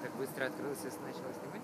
Так быстро открылся, начала снимать?